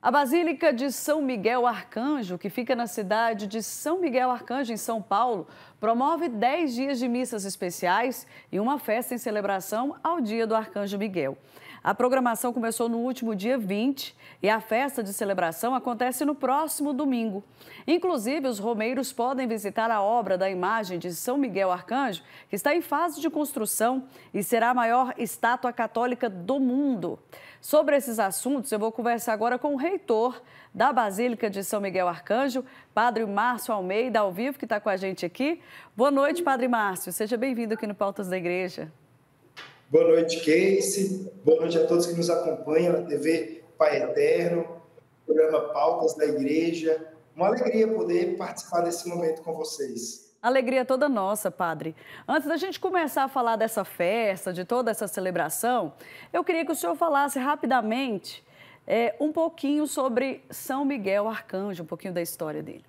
A Basílica de São Miguel Arcanjo, que fica na cidade de São Miguel Arcanjo, em São Paulo, promove 10 dias de missas especiais e uma festa em celebração ao Dia do Arcanjo Miguel. A programação começou no último dia 20 e a festa de celebração acontece no próximo domingo. Inclusive, os romeiros podem visitar a obra da imagem de São Miguel Arcanjo, que está em fase de construção e será a maior estátua católica do mundo. Sobre esses assuntos, eu vou conversar agora com o reitor da Basílica de São Miguel Arcanjo, Padre Márcio Almeida, ao vivo, que está com a gente aqui. Boa noite, Padre Márcio. Seja bem-vindo aqui no Pautas da Igreja. Boa noite, Casey. Boa noite a todos que nos acompanham na TV Pai Eterno, programa Pautas da Igreja. Uma alegria poder participar desse momento com vocês. Alegria toda nossa, Padre. Antes da gente começar a falar dessa festa, de toda essa celebração, eu queria que o senhor falasse rapidamente é, um pouquinho sobre São Miguel Arcanjo, um pouquinho da história dele.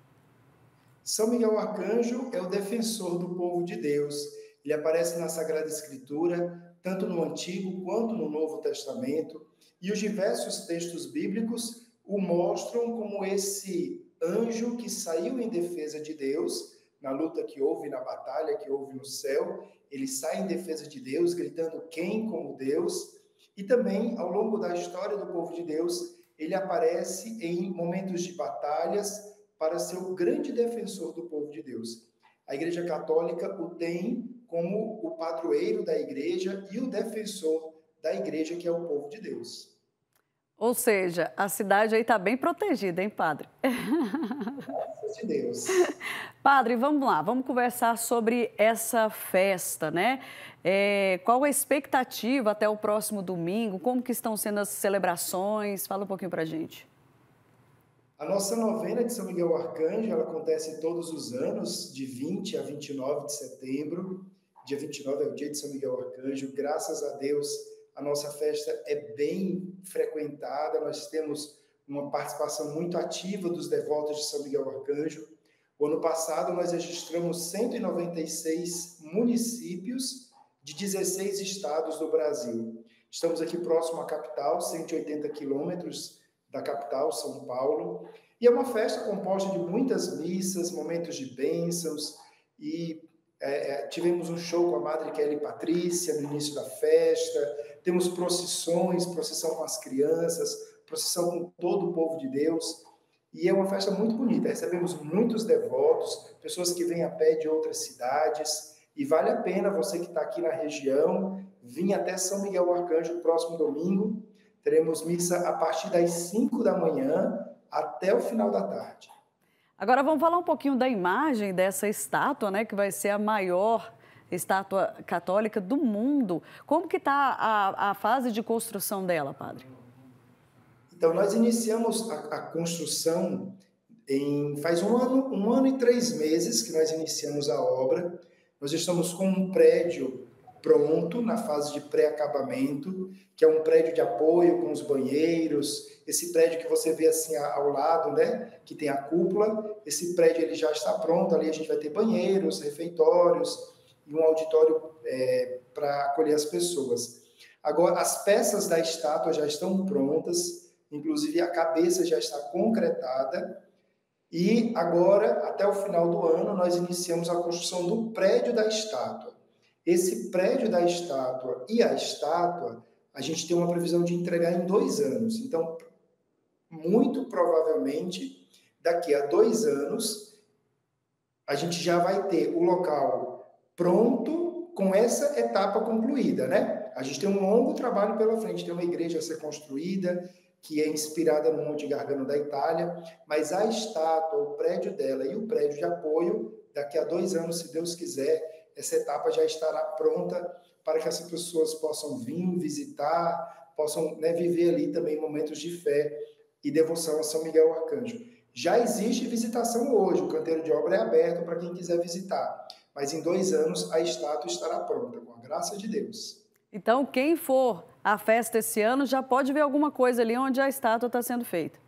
São Miguel Arcanjo é o defensor do povo de Deus. Ele aparece na Sagrada Escritura tanto no Antigo quanto no Novo Testamento, e os diversos textos bíblicos o mostram como esse anjo que saiu em defesa de Deus, na luta que houve, na batalha que houve no céu, ele sai em defesa de Deus, gritando quem como Deus, e também ao longo da história do povo de Deus, ele aparece em momentos de batalhas para ser o grande defensor do povo de Deus. A Igreja Católica o tem como o padroeiro da igreja e o defensor da igreja, que é o povo de Deus. Ou seja, a cidade aí está bem protegida, hein, padre? De Deus. Padre, vamos lá, vamos conversar sobre essa festa, né? É, qual a expectativa até o próximo domingo? Como que estão sendo as celebrações? Fala um pouquinho para gente. A nossa novena de São Miguel Arcanjo, ela acontece todos os anos, de 20 a 29 de setembro. Dia 29 é o dia de São Miguel Arcanjo. Graças a Deus, a nossa festa é bem frequentada. Nós temos uma participação muito ativa dos devotos de São Miguel Arcanjo. O ano passado, nós registramos 196 municípios de 16 estados do Brasil. Estamos aqui próximo à capital, 180 quilômetros da capital, São Paulo. E é uma festa composta de muitas missas, momentos de bênçãos e é, é, tivemos um show com a Madre Kelly Patrícia no início da festa, temos procissões, procissão com as crianças, procissão com todo o povo de Deus, e é uma festa muito bonita. Recebemos muitos devotos, pessoas que vêm a pé de outras cidades, e vale a pena você que está aqui na região vir até São Miguel Arcanjo próximo domingo. Teremos missa a partir das 5 da manhã até o final da tarde. Agora vamos falar um pouquinho da imagem dessa estátua, né, que vai ser a maior estátua católica do mundo. Como que está a, a, fase de construção dela, padre? Então, nós iniciamos a, a construção em, faz um ano, um ano e três meses que nós iniciamos a obra. Nós estamos com um prédio pronto, na fase de pré-acabamento, que é um prédio de apoio com os banheiros, esse prédio que você vê assim ao lado, né, que tem a cúpula, esse prédio ele já está pronto, ali a gente vai ter banheiros, refeitórios e um auditório é, para acolher as pessoas. Agora, as peças da estátua já estão prontas, inclusive a cabeça já está concretada, e agora, até o final do ano, nós iniciamos a construção do prédio da estátua. Esse prédio da estátua e a estátua, a gente tem uma previsão de entregar em dois anos. Então, muito provavelmente, daqui a dois anos, a gente já vai ter o local pronto com essa etapa concluída, né? A gente tem um longo trabalho pela frente, tem uma igreja a ser construída, que é inspirada no Monte Gargano da Itália, mas a estátua, o prédio dela e o prédio de apoio, daqui a dois anos, se Deus quiser, essa etapa já estará pronta para que essas pessoas possam vir, visitar, possam né, viver ali também momentos de fé e devoção a São Miguel Arcanjo. Já existe visitação hoje, o canteiro de obra é aberto para quem quiser visitar, mas em dois anos a estátua estará pronta, com a graça de Deus. Então, quem for à festa esse ano já pode ver alguma coisa ali onde a estátua está sendo feita?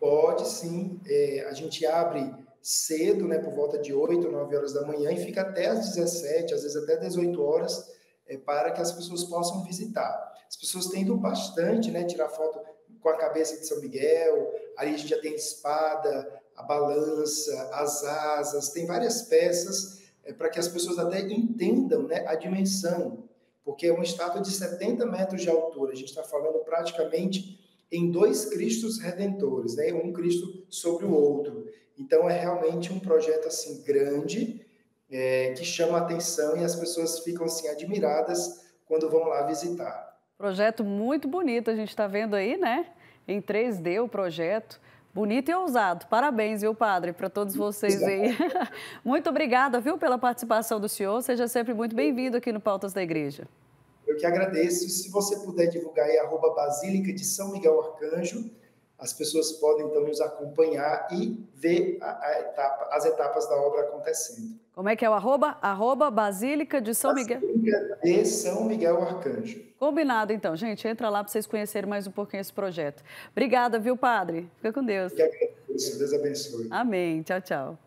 Pode sim. É, a gente abre cedo, né, por volta de 8, 9 horas da manhã, e fica até às 17, às vezes até 18 horas, é, para que as pessoas possam visitar. As pessoas têm ido bastante, né, tirar foto com a cabeça de São Miguel, ali a gente já tem a espada, a balança, as asas, tem várias peças é, para que as pessoas até entendam né, a dimensão, porque é uma estátua de 70 metros de altura, a gente está falando praticamente em dois Cristos redentores, né, um Cristo sobre o outro. Então é realmente um projeto assim grande, é, que chama atenção e as pessoas ficam assim admiradas quando vão lá visitar. Projeto muito bonito, a gente está vendo aí, né? Em 3D o projeto. Bonito e ousado. Parabéns, viu, padre, para todos vocês aí. muito obrigada, viu, pela participação do senhor. Seja sempre muito bem-vindo aqui no Pautas da Igreja. Eu que agradeço. Se você puder divulgar aí, arroba Basílica de São Miguel Arcanjo, as pessoas podem então nos acompanhar e ver a, a etapa, as etapas da obra acontecendo. Como é que é o arroba? Arroba Basílica de São Miguel. Basílica de São Miguel Arcanjo. Combinado, então, gente. Entra lá para vocês conhecerem mais um pouquinho esse projeto. Obrigada, viu, padre? Fica com Deus. Que agradeço. Deus abençoe. Amém. Tchau, tchau.